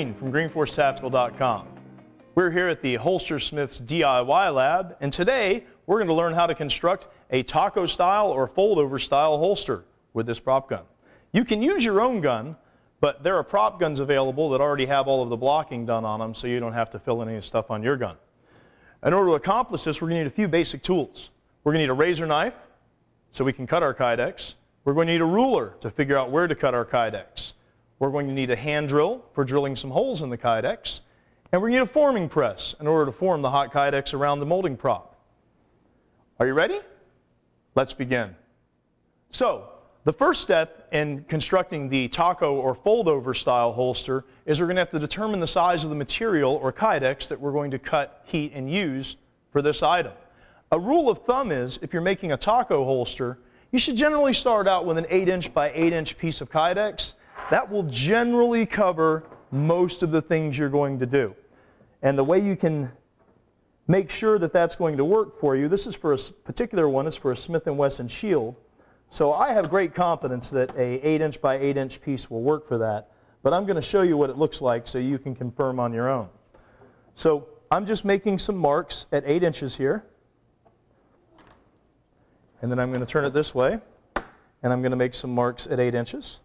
Green from GreenForceTactical.com. We're here at the HolsterSmith's DIY Lab, and today we're going to learn how to construct a taco style or fold over style holster with this prop gun. You can use your own gun, but there are prop guns available that already have all of the blocking done on them so you don't have to fill in any stuff on your gun. In order to accomplish this, we're going to need a few basic tools. We're going to need a razor knife so we can cut our kydex. We're going to need a ruler to figure out where to cut our kydex. We're going to need a hand drill for drilling some holes in the kydex. And we're going to need a forming press in order to form the hot kydex around the molding prop. Are you ready? Let's begin. So, the first step in constructing the taco or fold-over style holster is we're going to have to determine the size of the material or kydex that we're going to cut, heat, and use for this item. A rule of thumb is if you're making a taco holster, you should generally start out with an 8 inch by 8 inch piece of kydex. That will generally cover most of the things you're going to do. And the way you can make sure that that's going to work for you, this is for a particular one, is for a Smith & Wesson shield. So I have great confidence that a 8 inch by 8 inch piece will work for that. But I'm going to show you what it looks like so you can confirm on your own. So I'm just making some marks at 8 inches here. And then I'm going to turn it this way. And I'm going to make some marks at 8 inches.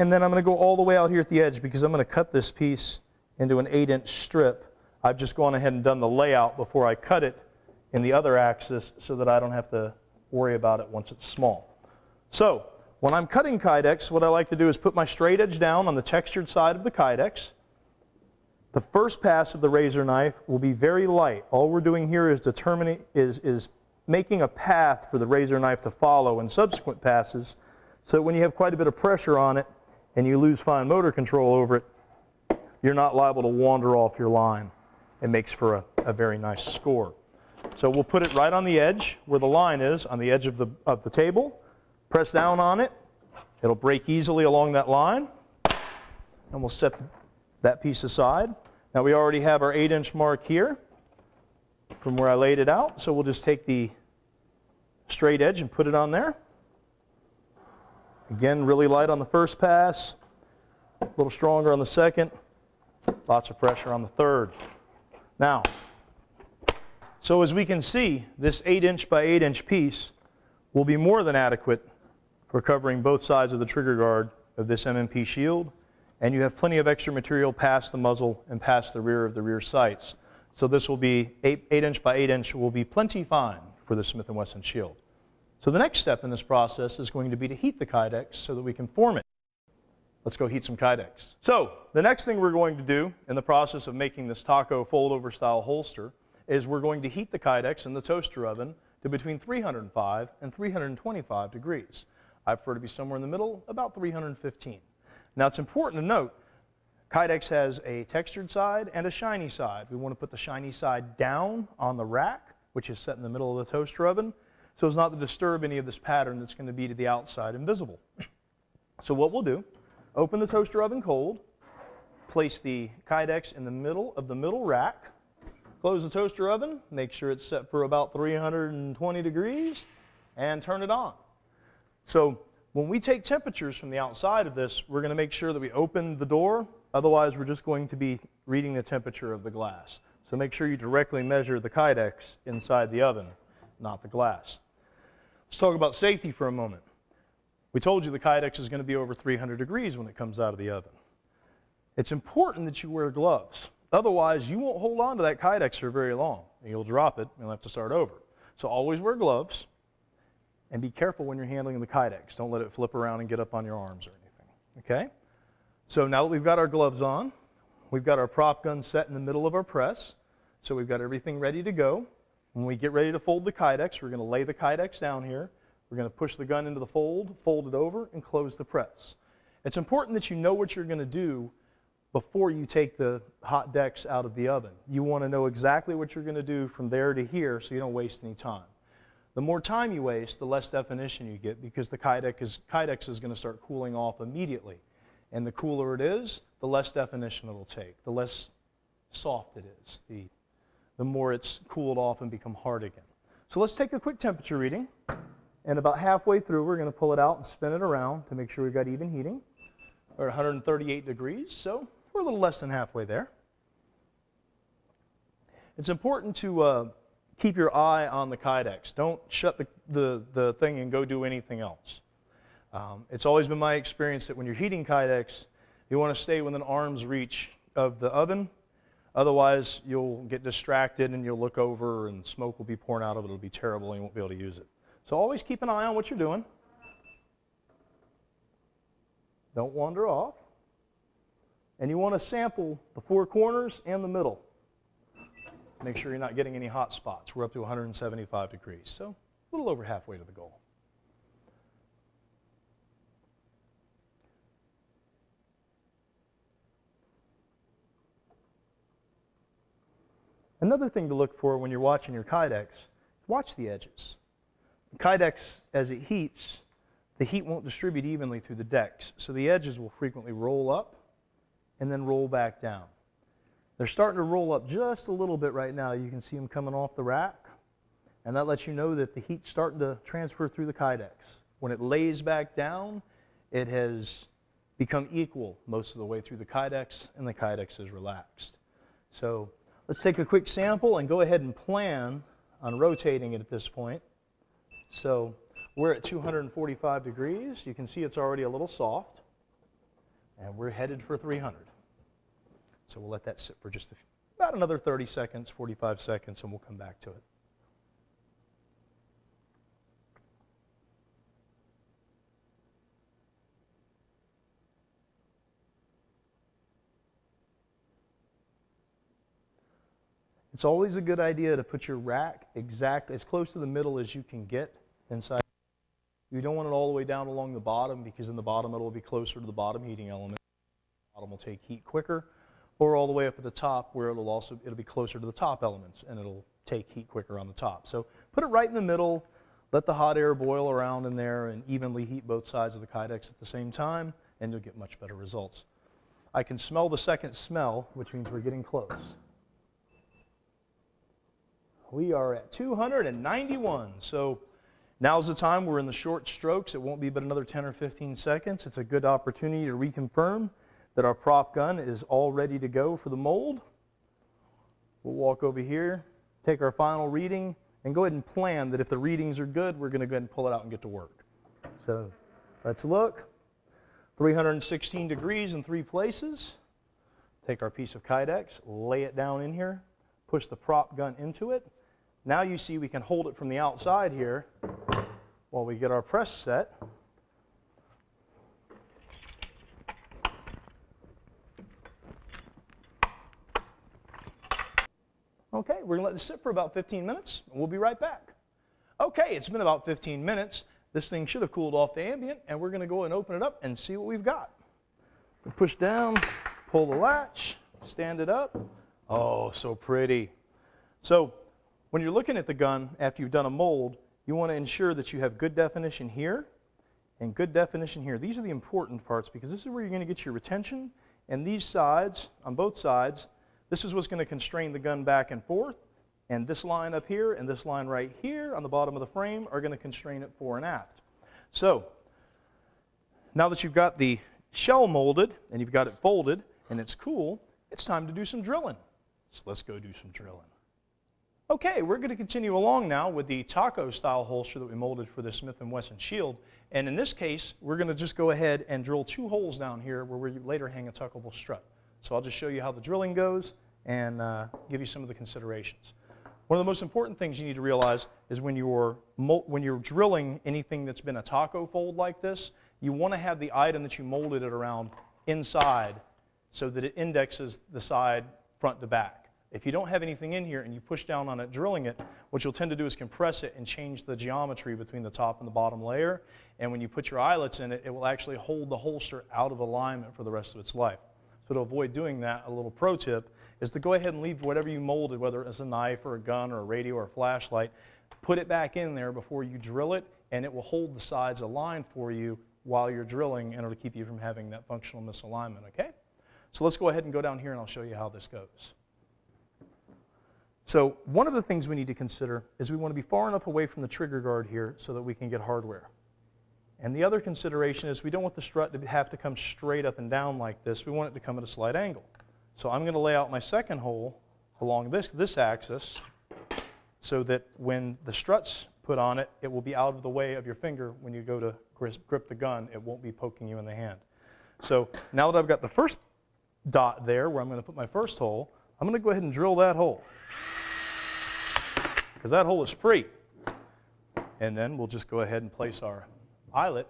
And then I'm going to go all the way out here at the edge because I'm going to cut this piece into an 8 inch strip I've just gone ahead and done the layout before I cut it in the other axis so that I don't have to worry about it once it's small. So when I'm cutting kydex, what I like to do is put my straight edge down on the textured side of the kydex. The first pass of the razor knife will be very light. All we're doing here is determining is, is making a path for the razor knife to follow in subsequent passes so when you have quite a bit of pressure on it and you lose fine motor control over it, you're not liable to wander off your line it makes for a, a very nice score. So we'll put it right on the edge where the line is, on the edge of the, of the table. Press down on it. It'll break easily along that line. And we'll set that piece aside. Now we already have our 8 inch mark here from where I laid it out. So we'll just take the straight edge and put it on there. Again, really light on the first pass, a little stronger on the second, lots of pressure on the third. Now, so as we can see, this 8 inch by 8 inch piece will be more than adequate for covering both sides of the trigger guard of this M&P shield. And you have plenty of extra material past the muzzle and past the rear of the rear sights. So this will be 8, 8 inch by 8 inch will be plenty fine for the Smith & Wesson shield. So the next step in this process is going to be to heat the kydex so that we can form it. Let's go heat some kydex. So the next thing we're going to do in the process of making this taco fold-over style holster is we're going to heat the kydex in the toaster oven to between 305 and 325 degrees. I prefer to be somewhere in the middle, about 315. Now it's important to note, kydex has a textured side and a shiny side. We want to put the shiny side down on the rack, which is set in the middle of the toaster oven, so as not to disturb any of this pattern that's going to be to the outside invisible. So what we'll do Open the toaster oven cold. Place the Kydex in the middle of the middle rack. Close the toaster oven. Make sure it's set for about 320 degrees and turn it on. So when we take temperatures from the outside of this, we're going to make sure that we open the door. Otherwise, we're just going to be reading the temperature of the glass. So make sure you directly measure the Kydex inside the oven, not the glass. Let's talk about safety for a moment. We told you the Kydex is going to be over 300 degrees when it comes out of the oven. It's important that you wear gloves. Otherwise, you won't hold on to that Kydex for very long. And you'll drop it and you'll have to start over. So always wear gloves and be careful when you're handling the Kydex. Don't let it flip around and get up on your arms or anything. Okay? So now that we've got our gloves on, we've got our prop gun set in the middle of our press. So we've got everything ready to go. When we get ready to fold the Kydex, we're going to lay the Kydex down here. We're going to push the gun into the fold, fold it over, and close the press. It's important that you know what you're going to do before you take the hot dex out of the oven. You want to know exactly what you're going to do from there to here so you don't waste any time. The more time you waste, the less definition you get because the Kydex is, Kydex is going to start cooling off immediately. And the cooler it is, the less definition it'll take, the less soft it is, the, the more it's cooled off and become hard again. So let's take a quick temperature reading. And about halfway through, we're going to pull it out and spin it around to make sure we've got even heating. We're at 138 degrees, so we're a little less than halfway there. It's important to uh, keep your eye on the Kydex. Don't shut the, the, the thing and go do anything else. Um, it's always been my experience that when you're heating Kydex, you want to stay within arm's reach of the oven. Otherwise, you'll get distracted and you'll look over and smoke will be pouring out of it. It'll be terrible and you won't be able to use it. So always keep an eye on what you're doing. Don't wander off. And you want to sample the four corners and the middle. Make sure you're not getting any hot spots. We're up to 175 degrees, so a little over halfway to the goal. Another thing to look for when you're watching your Kydex, watch the edges. The Kydex, as it heats, the heat won't distribute evenly through the dex, so the edges will frequently roll up and then roll back down. They're starting to roll up just a little bit right now. You can see them coming off the rack, and that lets you know that the heat's starting to transfer through the Kydex. When it lays back down, it has become equal most of the way through the Kydex, and the Kydex is relaxed. So let's take a quick sample and go ahead and plan on rotating it at this point. So we're at 245 degrees. You can see it's already a little soft. And we're headed for 300. So we'll let that sit for just a, about another 30 seconds, 45 seconds, and we'll come back to it. It's always a good idea to put your rack exact as close to the middle as you can get inside. You don't want it all the way down along the bottom because in the bottom it'll be closer to the bottom heating element. The bottom will take heat quicker, or all the way up at the top where it'll also it'll be closer to the top elements and it'll take heat quicker on the top. So put it right in the middle. Let the hot air boil around in there and evenly heat both sides of the Kydex at the same time, and you'll get much better results. I can smell the second smell, which means we're getting close. We are at 291. So now's the time. We're in the short strokes. It won't be but another 10 or 15 seconds. It's a good opportunity to reconfirm that our prop gun is all ready to go for the mold. We'll walk over here, take our final reading, and go ahead and plan that if the readings are good, we're going to go ahead and pull it out and get to work. So let's look. 316 degrees in three places. Take our piece of Kydex, lay it down in here, push the prop gun into it, now you see we can hold it from the outside here while we get our press set. Okay, we're going to let this sit for about 15 minutes, and we'll be right back. Okay, it's been about 15 minutes. This thing should have cooled off the ambient, and we're going to go and open it up and see what we've got. We push down, pull the latch, stand it up. Oh, so pretty. So when you're looking at the gun after you've done a mold, you want to ensure that you have good definition here and good definition here. These are the important parts because this is where you're going to get your retention. And these sides, on both sides, this is what's going to constrain the gun back and forth. And this line up here and this line right here on the bottom of the frame are going to constrain it fore and aft. So, now that you've got the shell molded and you've got it folded and it's cool, it's time to do some drilling. So let's go do some drilling. Okay, we're going to continue along now with the taco style holster that we molded for the Smith & Wesson Shield. And in this case, we're going to just go ahead and drill two holes down here where we later hang a tuckable strut. So I'll just show you how the drilling goes and uh, give you some of the considerations. One of the most important things you need to realize is when you're, when you're drilling anything that's been a taco fold like this, you want to have the item that you molded it around inside so that it indexes the side front to back. If you don't have anything in here and you push down on it drilling it, what you'll tend to do is compress it and change the geometry between the top and the bottom layer. And when you put your eyelets in it, it will actually hold the holster out of alignment for the rest of its life. So to avoid doing that, a little pro tip is to go ahead and leave whatever you molded, whether it's a knife or a gun or a radio or a flashlight, put it back in there before you drill it, and it will hold the sides aligned for you while you're drilling, and it'll keep you from having that functional misalignment, okay? So let's go ahead and go down here, and I'll show you how this goes. So one of the things we need to consider is we want to be far enough away from the trigger guard here so that we can get hardware. And the other consideration is we don't want the strut to have to come straight up and down like this. We want it to come at a slight angle. So I'm going to lay out my second hole along this, this axis so that when the strut's put on it, it will be out of the way of your finger when you go to grip the gun. It won't be poking you in the hand. So now that I've got the first dot there where I'm going to put my first hole, I'm going to go ahead and drill that hole because that hole is free. And then we'll just go ahead and place our eyelet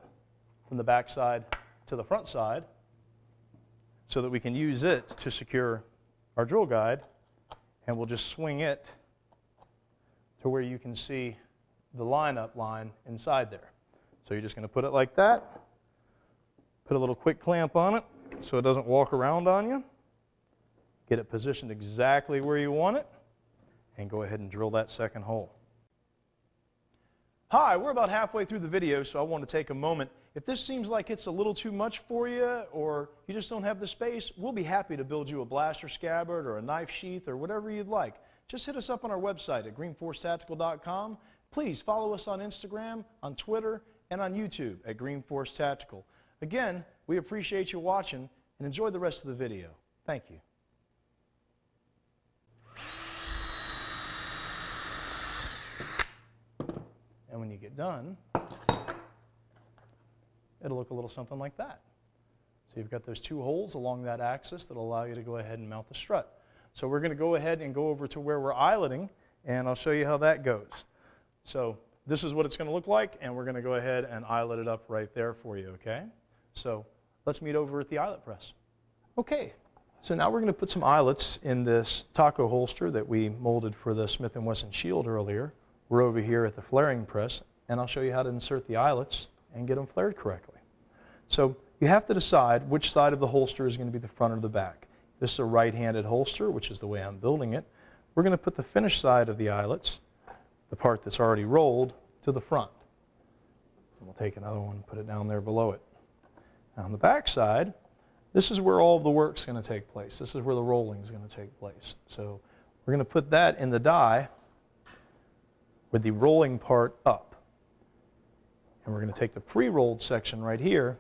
from the back side to the front side so that we can use it to secure our drill guide and we'll just swing it to where you can see the lineup line inside there. So you're just going to put it like that, put a little quick clamp on it so it doesn't walk around on you, get it positioned exactly where you want it, and go ahead and drill that second hole. Hi, we're about halfway through the video, so I want to take a moment. If this seems like it's a little too much for you or you just don't have the space, we'll be happy to build you a blaster scabbard or a knife sheath or whatever you'd like. Just hit us up on our website at greenforcetactical.com. Please follow us on Instagram, on Twitter, and on YouTube at Green Force Tactical. Again, we appreciate you watching and enjoy the rest of the video. Thank you. When you get done, it'll look a little something like that. So you've got those two holes along that axis that allow you to go ahead and mount the strut. So we're going to go ahead and go over to where we're eyeletting, and I'll show you how that goes. So this is what it's going to look like, and we're going to go ahead and eyelet it up right there for you, okay? So let's meet over at the eyelet press. Okay, so now we're going to put some eyelets in this taco holster that we molded for the Smith & Wesson Shield earlier. We're over here at the flaring press, and I'll show you how to insert the eyelets and get them flared correctly. So you have to decide which side of the holster is going to be the front or the back. This is a right-handed holster, which is the way I'm building it. We're going to put the finished side of the eyelets, the part that's already rolled, to the front. And we'll take another one and put it down there below it. Now on the back side, this is where all the work's going to take place. This is where the rolling is going to take place. So we're going to put that in the die with the rolling part up. And we're going to take the pre-rolled section right here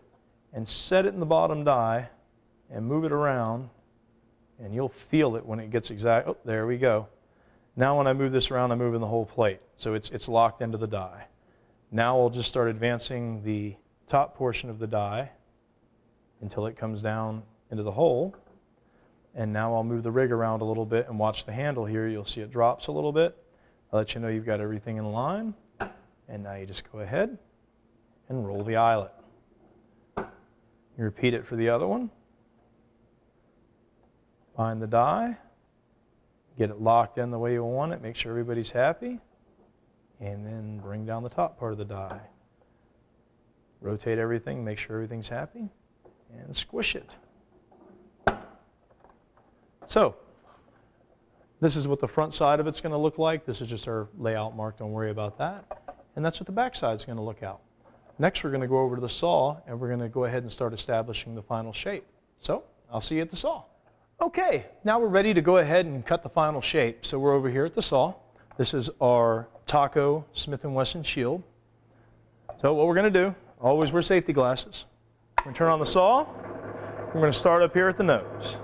and set it in the bottom die and move it around and you'll feel it when it gets exact. Oh, there we go. Now when I move this around, I'm moving the whole plate. So it's, it's locked into the die. Now I'll just start advancing the top portion of the die until it comes down into the hole. And now I'll move the rig around a little bit and watch the handle here. You'll see it drops a little bit. I'll let you know you've got everything in line. And now you just go ahead and roll the eyelet. You repeat it for the other one. Find the die. Get it locked in the way you want it. Make sure everybody's happy. And then bring down the top part of the die. Rotate everything. Make sure everything's happy. And squish it. So, this is what the front side of it's going to look like. This is just our layout mark. Don't worry about that. And that's what the back side is going to look out. Next, we're going to go over to the saw, and we're going to go ahead and start establishing the final shape. So, I'll see you at the saw. Okay, now we're ready to go ahead and cut the final shape. So we're over here at the saw. This is our Taco Smith & Wesson shield. So what we're going to do, always wear safety glasses. We're going to turn on the saw. We're going to start up here at the nose.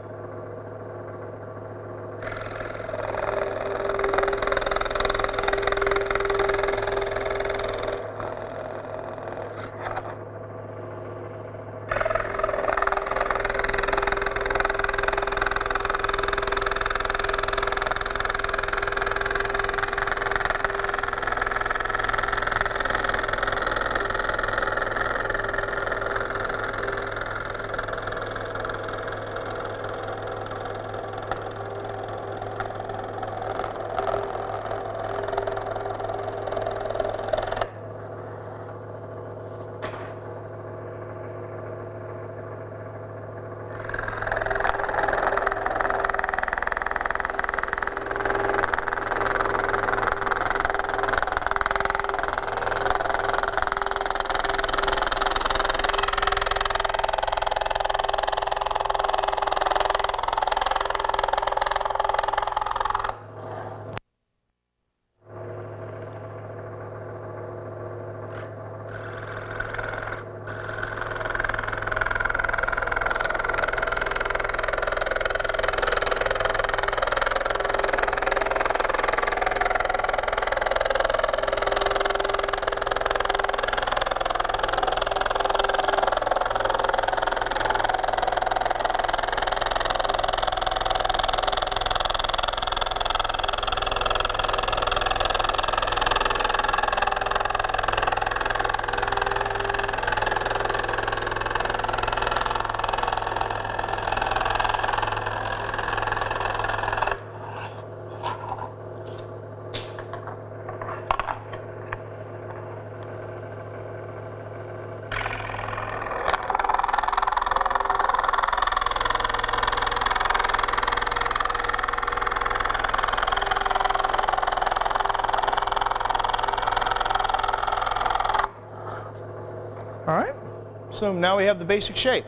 So now we have the basic shape.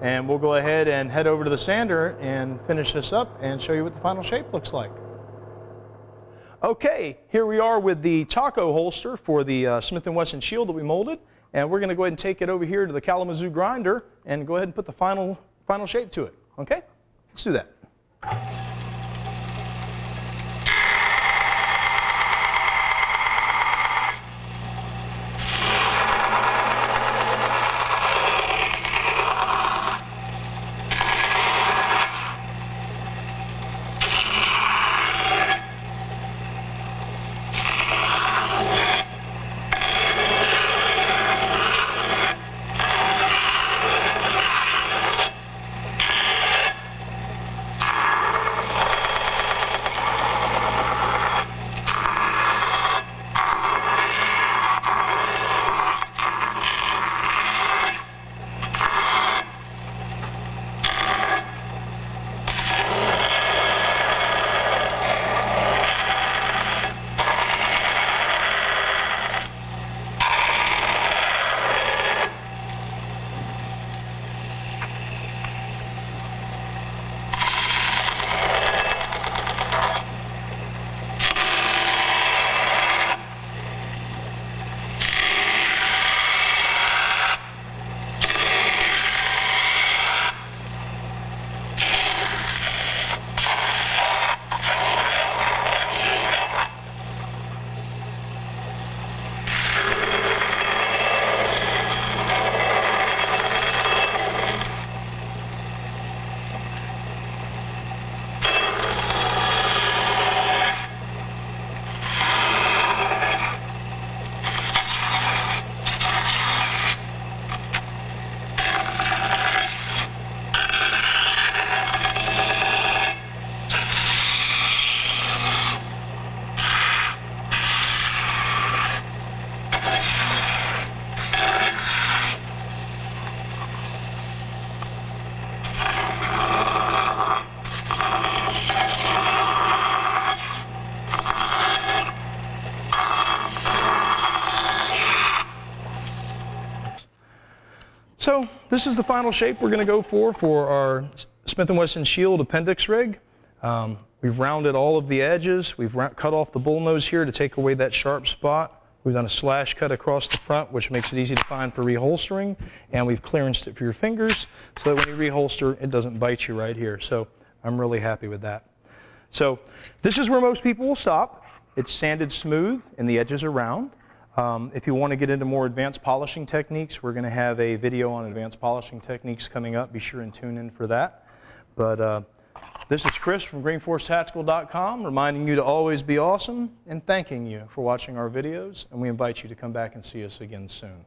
And we'll go ahead and head over to the sander and finish this up and show you what the final shape looks like. Okay, here we are with the taco holster for the uh, Smith & Wesson shield that we molded. And we're going to go ahead and take it over here to the Kalamazoo grinder and go ahead and put the final, final shape to it. Okay, let's do that. This is the final shape we're going to go for for our Smith & Wesson Shield appendix rig. Um, we've rounded all of the edges. We've cut off the bull nose here to take away that sharp spot. We've done a slash cut across the front, which makes it easy to find for reholstering. And we've clearanced it for your fingers so that when you reholster, it doesn't bite you right here. So I'm really happy with that. So this is where most people will stop. It's sanded smooth and the edges are round. Um, if you want to get into more advanced polishing techniques, we're going to have a video on advanced polishing techniques coming up. Be sure and tune in for that. But uh, this is Chris from GreenForceTactical.com reminding you to always be awesome and thanking you for watching our videos. And we invite you to come back and see us again soon.